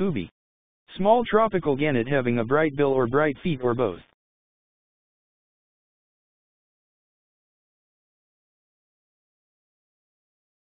Ubi. Small tropical gannet having a bright bill or bright feet or both.